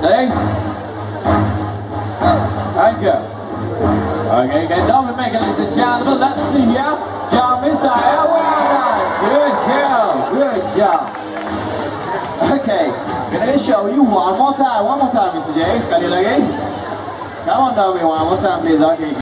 Sing. And go. Okay, get down with me, ladies and gentlemen. Let's see ya. Jump inside. Oh, Well done. Good girl. Good job. Okay, gonna show you one more time. One more time, Mr. James. Can you like it? Come on down me one more time, please. Okay.